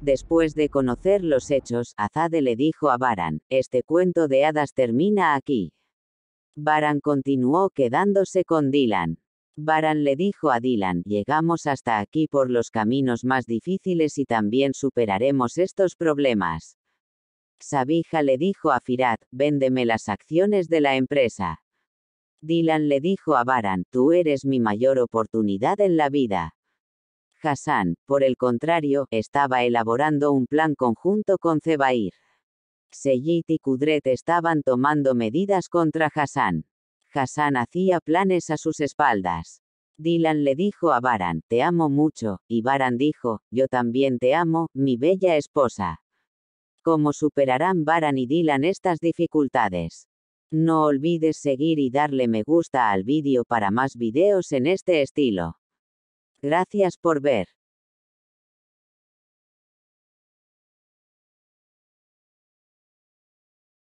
Después de conocer los hechos, Azade le dijo a Baran, este cuento de hadas termina aquí. Baran continuó quedándose con Dylan. Baran le dijo a Dylan, llegamos hasta aquí por los caminos más difíciles y también superaremos estos problemas. Sabija le dijo a Firat, véndeme las acciones de la empresa. Dylan le dijo a Baran, tú eres mi mayor oportunidad en la vida. Hassan, por el contrario, estaba elaborando un plan conjunto con Zebair. Seyit y Kudret estaban tomando medidas contra Hassan. Hassan hacía planes a sus espaldas. Dylan le dijo a Baran, te amo mucho, y Baran dijo, yo también te amo, mi bella esposa. ¿Cómo superarán Baran y Dylan estas dificultades? No olvides seguir y darle me gusta al vídeo para más videos en este estilo. Gracias por ver.